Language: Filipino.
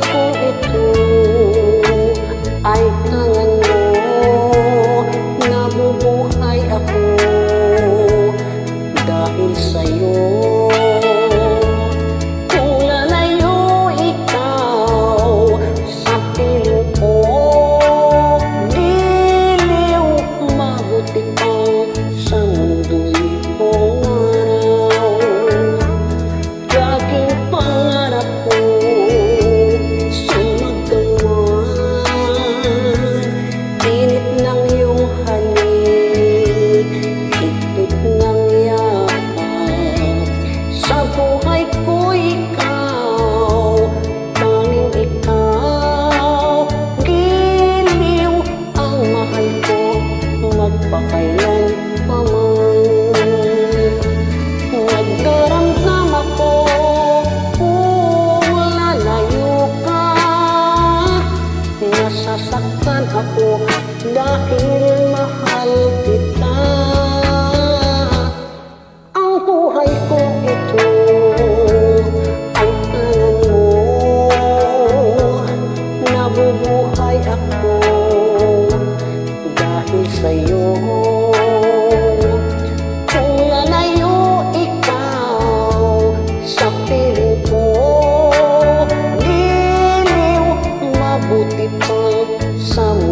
com ako dahil mahal kita. Ang buhay ko ito ang tanan mo. Nabubuhay ako dahil sa'yo sao